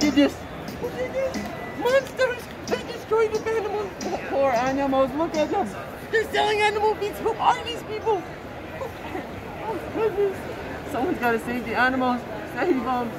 did this? Who did this? Monsters! They destroyed the animals. Poor animals. Look at them. They're selling animal meat. Who are these people? Oh goodness. Someone's got to save the animals. Save them.